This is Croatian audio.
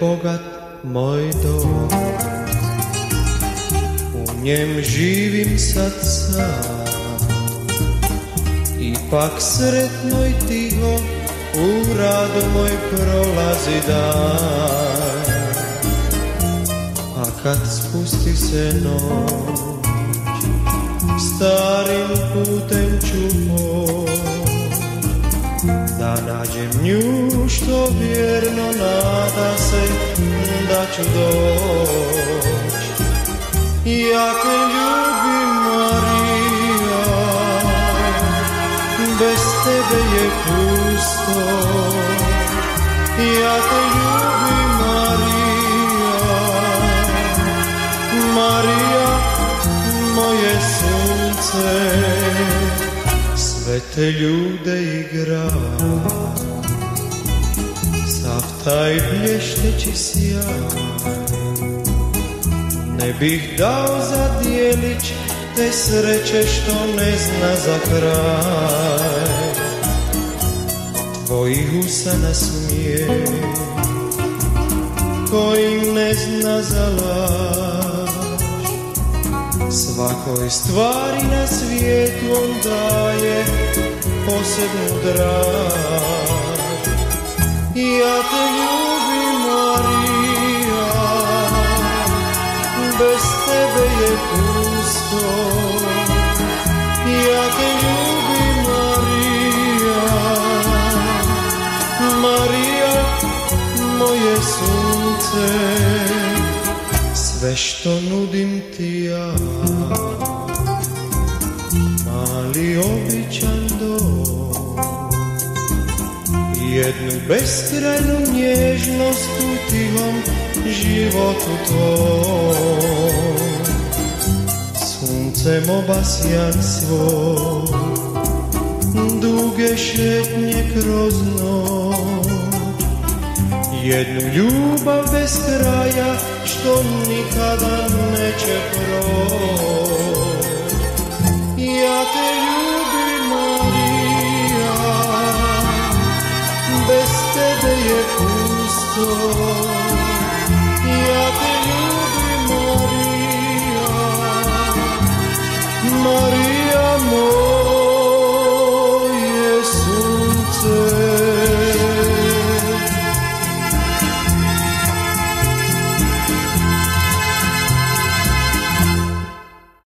bogat moj dom. U njem živim sad sam. Ipak sretno i tiho U radu moj prolazi dan. A kad spusti se noć Starim putem ću Da nađem nju što vjerno se da ću doć Ja te ljubim Marija Bez tebe je pusto. Ja te ljubim Marija Marija moje sunce. Sve te ljude taj blješteći sjaj. Ne bih dao za dijelić te sreće što ne zna za kraj. Tvojih usana smije koji ne zna za laž. Svakoj stvari na svijetu on daje posebnu draž moje sunce sve što nudim ti ja. Mali običan dom. Jednu beskrajnu nježnost u tihom životu tvoj. Suncem obasjan svoj Duge šetnje kroz noć Jednu ljubav bez kraja što nikada neće proći. Ja te ljubim Marija Bez tebe je pusto